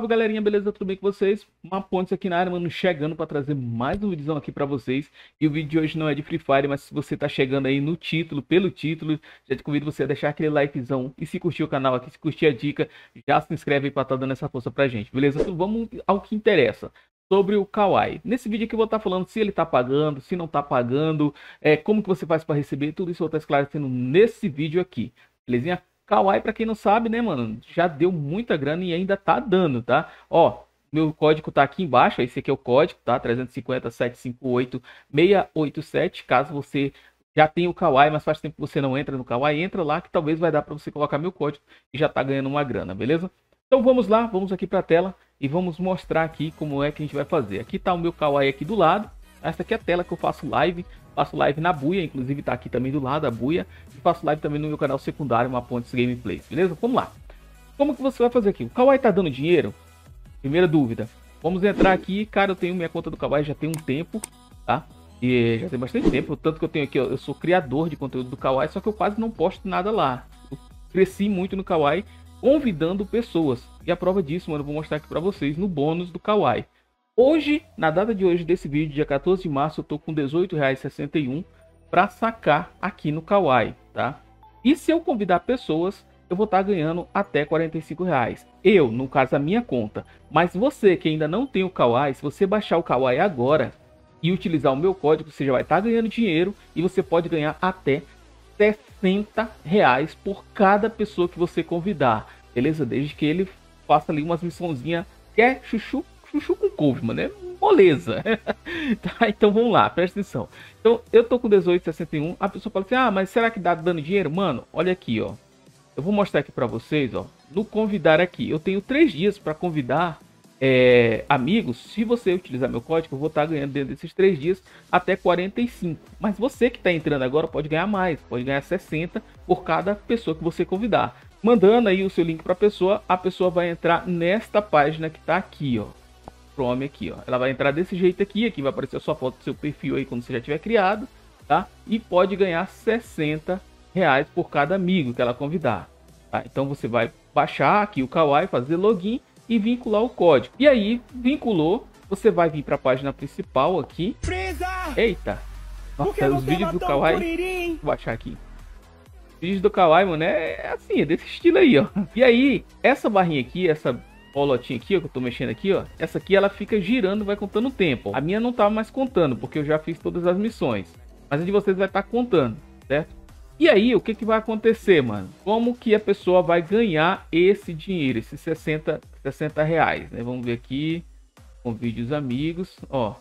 Salve galerinha, beleza? Tudo bem com vocês? Uma ponte aqui na área, mano, chegando para trazer mais um vídeo aqui para vocês. E o vídeo de hoje não é de Free Fire, mas se você tá chegando aí no título, pelo título, já te convido você a deixar aquele likezão. E se curtir o canal aqui, se curtir a dica, já se inscreve aí para estar tá dando essa força pra gente, beleza? Então vamos ao que interessa sobre o Kawaii. Nesse vídeo aqui eu vou estar tá falando se ele está pagando, se não está pagando, é, como que você faz para receber, tudo isso eu vou estar tá esclarecendo nesse vídeo aqui. Belezinha? Kawaii, para quem não sabe, né, mano, já deu muita grana e ainda tá dando, tá? Ó, meu código tá aqui embaixo, esse aqui é o código, tá? 350 758 687, caso você já tenha o Kawaii, mas faz tempo que você não entra no Kawaii, entra lá que talvez vai dar para você colocar meu código e já tá ganhando uma grana, beleza? Então vamos lá, vamos aqui para a tela e vamos mostrar aqui como é que a gente vai fazer. Aqui tá o meu Kawaii aqui do lado, essa aqui é a tela que eu faço live, Faço live na Buia, inclusive tá aqui também do lado a Buia. E faço live também no meu canal secundário, uma Pontes Gameplays, beleza? Vamos lá. Como que você vai fazer aqui? O Kawaii tá dando dinheiro? Primeira dúvida. Vamos entrar aqui, cara, eu tenho minha conta do Kawaii já tem um tempo, tá? E já tem bastante tempo, tanto que eu tenho aqui, ó, eu sou criador de conteúdo do Kawaii, só que eu quase não posto nada lá. Eu cresci muito no Kawaii, convidando pessoas. E a prova disso, mano, eu vou mostrar aqui pra vocês no bônus do Kawaii. Hoje, na data de hoje desse vídeo, dia 14 de março, eu tô com R$18,61 para sacar aqui no Kawaii, tá? E se eu convidar pessoas, eu vou estar tá ganhando até 45 reais. Eu, no caso, a minha conta. Mas você que ainda não tem o Kawaii, se você baixar o Kawaii agora e utilizar o meu código, você já vai estar tá ganhando dinheiro e você pode ganhar até 60 reais por cada pessoa que você convidar. Beleza? Desde que ele faça ali umas missãozinhas que é chuchu chuchu com couve, mano. É moleza. tá, então vamos lá, presta atenção. Então, eu tô com 18,61. A pessoa fala assim: ah, mas será que dá dando dinheiro? Mano, olha aqui, ó. Eu vou mostrar aqui para vocês, ó. No convidar aqui, eu tenho três dias para convidar é, amigos. Se você utilizar meu código, eu vou estar tá ganhando dentro desses três dias até 45. Mas você que está entrando agora pode ganhar mais, pode ganhar 60 por cada pessoa que você convidar. Mandando aí o seu link para a pessoa, a pessoa vai entrar nesta página que está aqui, ó. Chrome aqui, ó. Ela vai entrar desse jeito aqui, aqui vai aparecer a sua foto do seu perfil aí quando você já tiver criado, tá? E pode ganhar 60 reais por cada amigo que ela convidar, tá? Então você vai baixar aqui o Kawaii, fazer login e vincular o código. E aí, vinculou, você vai vir para a página principal aqui. Eita! Nossa, os vídeos do Kawaii. Vou baixar aqui. vídeos do Kawaii, mano, é assim, é desse estilo aí, ó. E aí, essa barrinha aqui, essa bolotinha aqui, ó, que eu tô mexendo aqui, ó. Essa aqui ela fica girando, vai contando o tempo. A minha não tá mais contando, porque eu já fiz todas as missões. Mas a de vocês vai estar tá contando, certo? E aí, o que que vai acontecer, mano? Como que a pessoa vai ganhar esse dinheiro, esses 60, 60 reais, né? Vamos ver aqui, com vídeos amigos, ó.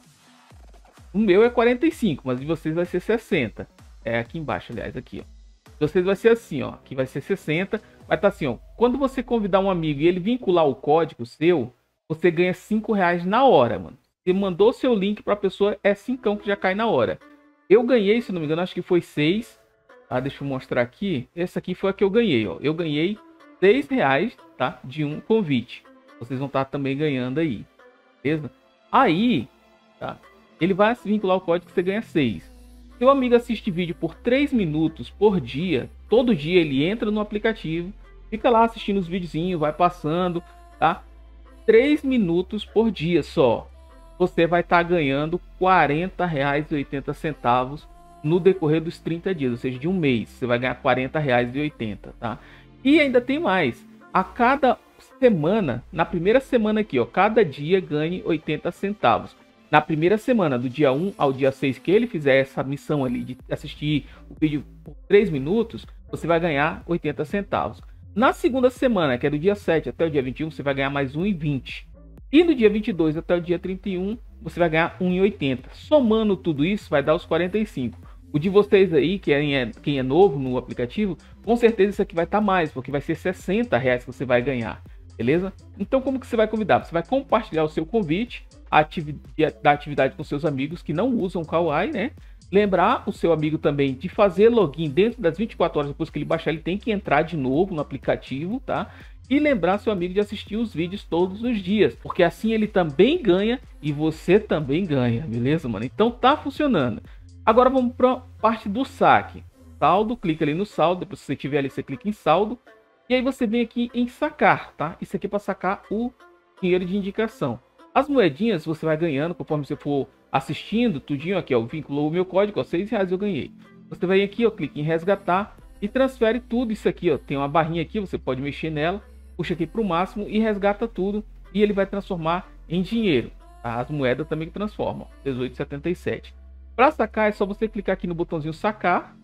O meu é 45, mas de vocês vai ser 60. É aqui embaixo, aliás, aqui, ó. De vocês vai ser assim, ó. Aqui vai ser 60 vai estar tá assim, ó. Quando você convidar um amigo e ele vincular o código seu, você ganha 5 reais na hora, mano. Você mandou seu link para a pessoa, é 5 que já cai na hora. Eu ganhei, se não me engano, acho que foi 6. Ah, deixa eu mostrar aqui. Essa aqui foi a que eu ganhei, ó. Eu ganhei 6 reais, tá? De um convite. Vocês vão estar tá também ganhando aí. Beleza? Aí, tá? Ele vai vincular o código você ganha 6. Seu amigo assiste vídeo por 3 minutos por dia. Todo dia ele entra no aplicativo Fica lá assistindo os videozinhos, vai passando, tá? 3 minutos por dia só. Você vai estar tá ganhando R$ 40,80 no decorrer dos 30 dias, ou seja, de um mês. Você vai ganhar R$ 40,80, tá? E ainda tem mais. A cada semana, na primeira semana aqui, ó, cada dia ganhe 80 centavos. Na primeira semana, do dia 1 ao dia 6, que ele fizer essa missão ali de assistir o vídeo por 3 minutos, você vai ganhar 80 centavos. Na segunda semana, que é do dia 7 até o dia 21, você vai ganhar mais 1,20. E no dia 22 até o dia 31, você vai ganhar 1,80. Somando tudo isso, vai dar os 45. O de vocês aí, que é, quem é novo no aplicativo, com certeza isso aqui vai estar tá mais, porque vai ser 60 reais que você vai ganhar, beleza? Então como que você vai convidar? Você vai compartilhar o seu convite, a atividade, da atividade com seus amigos que não usam Kawaii, né? Lembrar o seu amigo também de fazer login dentro das 24 horas depois que ele baixar, ele tem que entrar de novo no aplicativo, tá? E lembrar seu amigo de assistir os vídeos todos os dias, porque assim ele também ganha e você também ganha, beleza, mano? Então tá funcionando. Agora vamos para parte do saque. Saldo, clica ali no saldo, depois que você tiver ali, você clica em saldo. E aí você vem aqui em sacar, tá? Isso aqui é para sacar o dinheiro de indicação. As moedinhas você vai ganhando conforme você for assistindo, tudinho aqui, ó, vinculou o meu código, ó, 6 reais eu ganhei. Você vem aqui, ó, clica em resgatar e transfere tudo isso aqui, ó. Tem uma barrinha aqui, você pode mexer nela, puxa aqui para o máximo e resgata tudo e ele vai transformar em dinheiro. Tá? As moedas também transformam, 18,77. Para sacar é só você clicar aqui no botãozinho sacar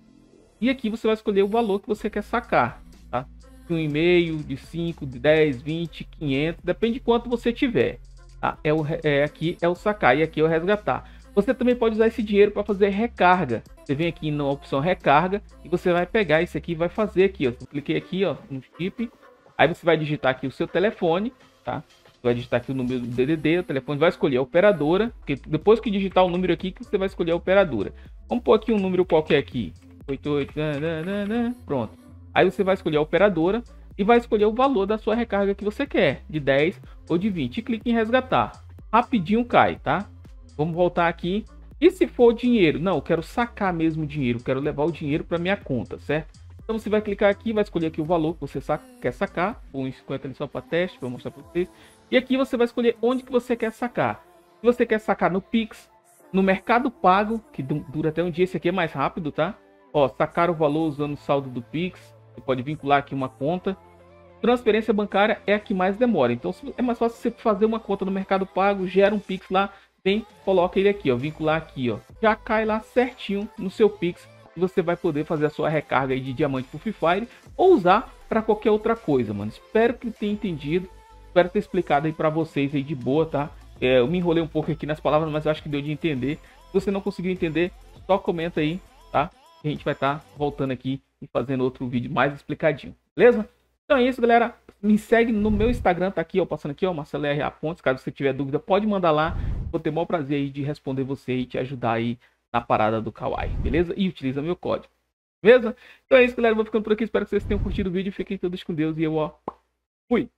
e aqui você vai escolher o valor que você quer sacar, tá? De 1,5, de 5, de 10, 20, 500, depende de quanto você tiver. Tá? É, o, é aqui é o sacar e aqui é o resgatar. Você também pode usar esse dinheiro para fazer recarga. Você vem aqui na opção recarga e você vai pegar esse aqui e vai fazer aqui, ó. Eu cliquei aqui, ó, no chip. Aí você vai digitar aqui o seu telefone, tá? Você vai digitar aqui o número do DDD, o telefone vai escolher a operadora, porque depois que digitar o número aqui, você vai escolher a operadora. Vamos pôr aqui um número qualquer aqui. 88, pronto. Aí você vai escolher a operadora e vai escolher o valor da sua recarga que você quer, de 10 ou de 20. E clique em resgatar. Rapidinho cai, tá? Vamos voltar aqui. E se for dinheiro? Não, eu quero sacar mesmo dinheiro, quero levar o dinheiro para minha conta, certo? Então você vai clicar aqui, vai escolher aqui o valor que você saca, quer sacar, 1,50 ali só para teste, vou mostrar para vocês. E aqui você vai escolher onde que você quer sacar. Se você quer sacar no Pix, no Mercado Pago, que dura até um dia, esse aqui é mais rápido, tá? Ó, sacar o valor usando o saldo do Pix, você pode vincular aqui uma conta. Transferência bancária é a que mais demora, então é mais fácil você fazer uma conta no Mercado Pago, gera um Pix lá, vem, coloca ele aqui, ó, vincular aqui, ó. Já cai lá certinho no seu Pix você vai poder fazer a sua recarga de diamante pro Free Fire ou usar para qualquer outra coisa, mano. Espero que tenha entendido, espero ter explicado aí para vocês aí de boa, tá? É, eu me enrolei um pouco aqui nas palavras, mas eu acho que deu de entender. Se você não conseguiu entender, só comenta aí, tá? a gente vai estar tá voltando aqui e fazendo outro vídeo mais explicadinho, beleza? Então é isso, galera. Me segue no meu Instagram, tá aqui, ó, passando aqui, ó, Marcelo R. Pontes. Caso você tiver dúvida, pode mandar lá. Vou ter o maior prazer aí de responder você e te ajudar aí na parada do Kawaii, beleza? E utiliza meu código, beleza? Então é isso, galera. Vou ficando por aqui. Espero que vocês tenham curtido o vídeo. Fiquem todos com Deus e eu, ó, fui!